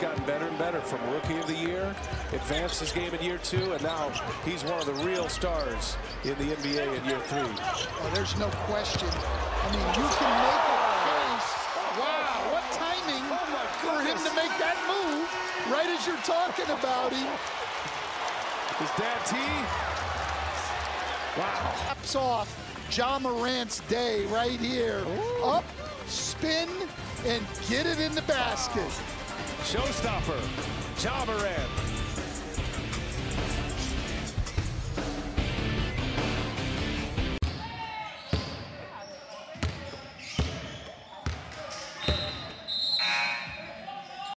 Gotten better and better from Rookie of the Year, advanced his game in year two, and now he's one of the real stars in the NBA in year three. Oh, there's no question. I mean, you can make a case. Wow, what timing oh, for him to make that move right as you're talking about him. His dad Tee. Wow. Taps off Ja Morant's day right here. Up, spin, and get it in the basket. Showstopper, Ja.